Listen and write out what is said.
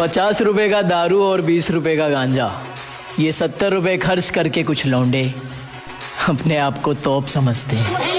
पचास रुपए का दारू और बीस रुपए का गांजा। ये सत्तर रुपए खर्च करके कुछ लौंडे। अपने आप को तोप समझते हैं।